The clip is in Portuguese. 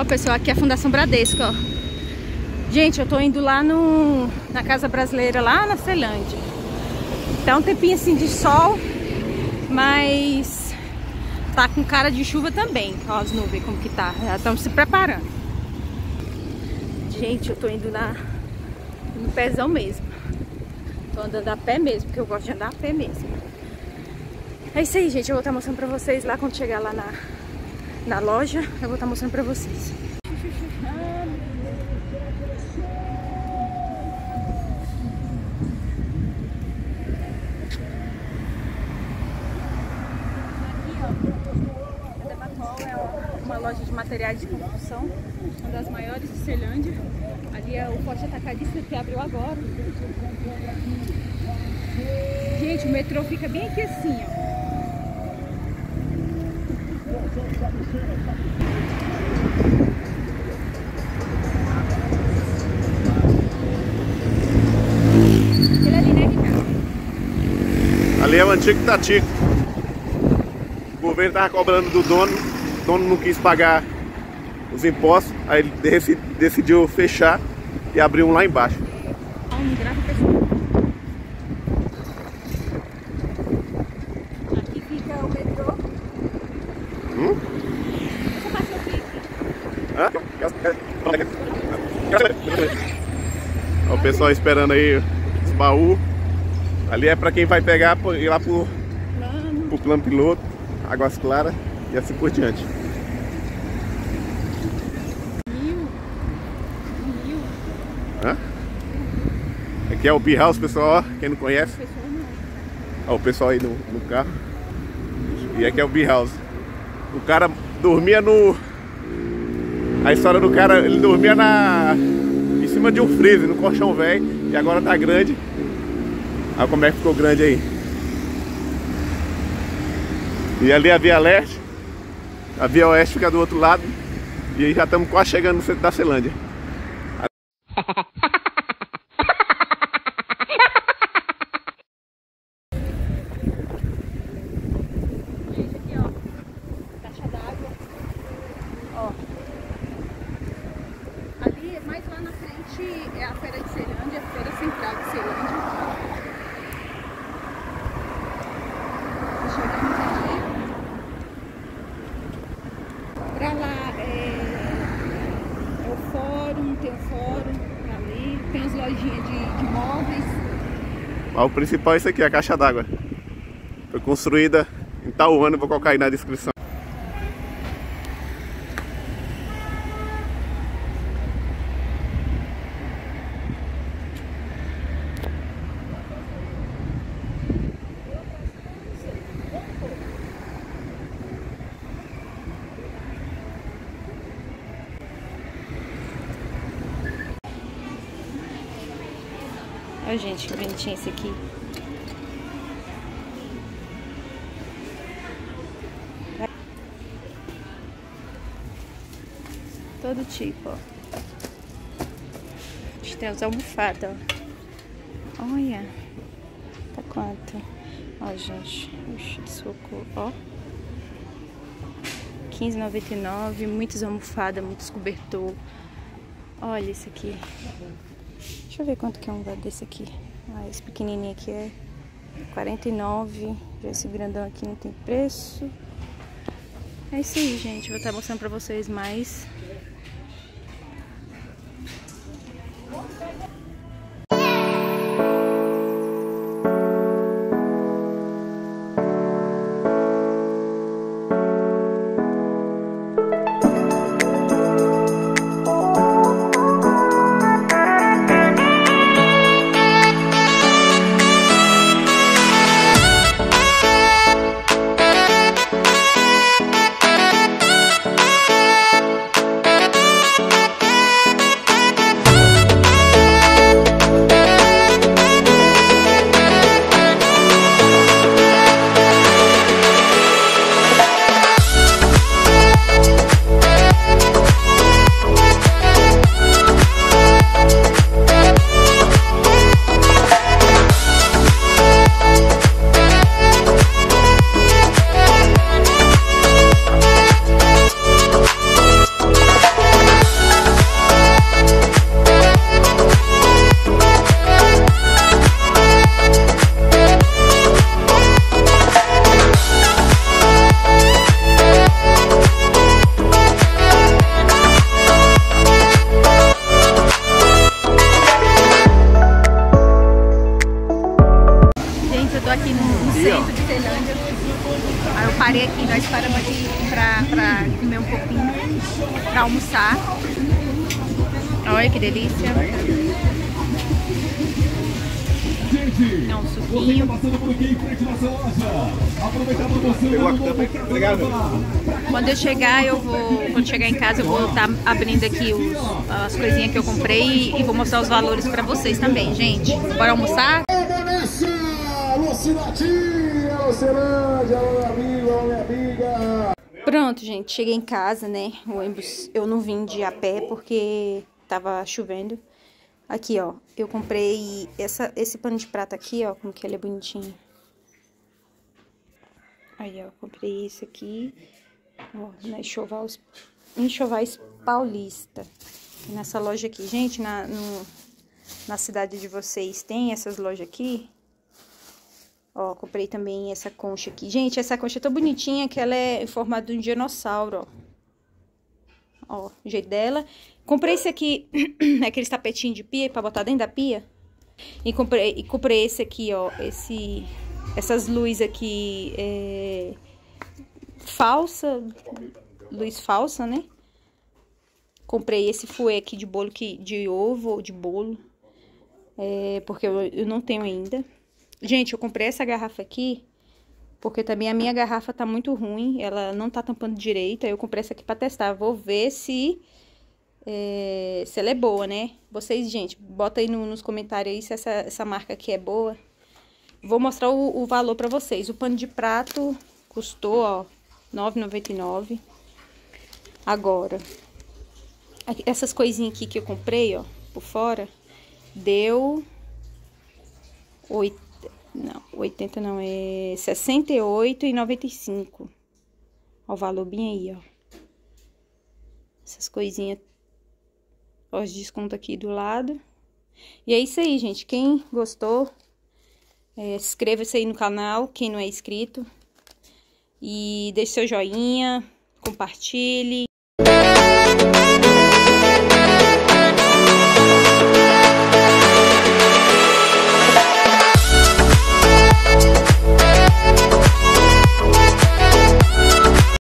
Ó, pessoal, aqui é a Fundação Bradesco, ó. Gente, eu tô indo lá no, na Casa Brasileira, lá na Ceilândia. Tá um tempinho assim de sol, mas tá com cara de chuva também. Ó as nuvens como que tá. Já estamos se preparando. Gente, eu tô indo na, no pezão mesmo. Tô andando a pé mesmo, porque eu gosto de andar a pé mesmo. É isso aí, gente. Eu vou estar mostrando pra vocês lá quando chegar lá na, na loja. Eu vou estar mostrando pra vocês. uma loja de materiais de construção, uma das maiores de Ceilândia. Ali é o Forte Atacadista que abriu agora. Gente, o metrô fica bem aqui assim, ó. Ali, é o antigo Tatico. O governo tava cobrando do dono, o dono não quis pagar os impostos, aí ele deci- decidiu fechar e abrir um lá embaixo. Ó, um grave pessoal. Aqui fica o metrô. Hum? Essa parte eu fico. Hã? Ó, O pessoal esperando aí os baús. Ali é pra quem vai pegar ir lá pro, pro plano piloto, Águas Claras e assim por diante. Hã? Aqui é o B-House, pessoal, quem não conhece. Ó, o pessoal aí no, no carro. E aqui é o B-House. O cara dormia no. A história do cara, ele dormia na. em cima de um freezer, no colchão velho. E agora tá grande. Olha como é que ficou grande aí. E ali a Via Leste. A Via Oeste fica do outro lado. E aí já estamos quase chegando no centro da Ceilândia. Gente, aqui, ó. Caixa d'água. Ó. Mais lá na frente, é a Feira de Ceilândia, a Feira Central de Ceilândia. Chegamos. Pra lá é, é o fórum, tem o fórum ali, tem as lojinhas de, móveis. Ó, o principal é isso aqui, a caixa d'água. Foi construída em tal ano, vou colocar aí na descrição. Olha, gente, que bonitinho esse aqui. Todo tipo, ó. A gente tem as almofadas, ó. Olha. Tá quanto? Ó, gente. Oxi, de socorro, ó. R$15,99. Muitas almofadas, muitos cobertor. Olha isso aqui. Deixa eu ver quanto que é um desse aqui. Esse pequenininho aqui é 49. Já esse grandão aqui não tem preço. É isso aí, gente. Vou estar mostrando pra vocês mais. Pra almoçar. Olha que delícia. É um suquinho. Quando eu chegar, eu vou. Quando chegar em casa, eu vou estar tá abrindo aqui os, as coisinhas que eu comprei e, vou mostrar os valores pra vocês também, gente. Bora almoçar? Pronto, gente, cheguei em casa, né? O ônibus eu não vim de a pé porque tava chovendo. Aqui, ó, eu comprei essa, esse pano de prata aqui, ó, como que ele é bonitinho. Aí, ó, comprei esse aqui, ó, na Enxovais, Enxovais Paulista. Nessa loja aqui. Gente, na, no, na cidade de vocês tem essas lojas aqui? Ó, comprei também essa concha aqui. Gente, essa concha é tão bonitinha que ela é em formato de um dinossauro, ó. Ó, o jeito dela. Comprei esse aqui, aqueles tapetinhos de pia pra botar dentro da pia. E comprei, e comprei esse aqui, ó, esse, essas luzes aqui, é, falsa, luz falsa, né? Comprei esse fouet aqui de bolo, que, de ovo ou de bolo, é, porque eu, eu não tenho ainda. Gente, eu comprei essa garrafa aqui, porque também a minha garrafa tá muito ruim, ela não tá tampando direito, aí eu comprei essa aqui pra testar. Vou ver se, é, se ela é boa, né? Vocês, gente, bota aí no, nos comentários aí se essa, essa marca aqui é boa. Vou mostrar o, o valor pra vocês. O pano de prato custou, ó, R$ 9,99. Agora, essas coisinhas aqui que eu comprei, ó, por fora, deu... 8 não, 80 não, é 68,95. Ó o valor bem aí, ó. Essas coisinhas. Ó, os descontos aqui do lado. E é isso aí, gente. Quem gostou, é, inscreva-se aí no canal, quem não é inscrito. E deixe seu joinha, compartilhe.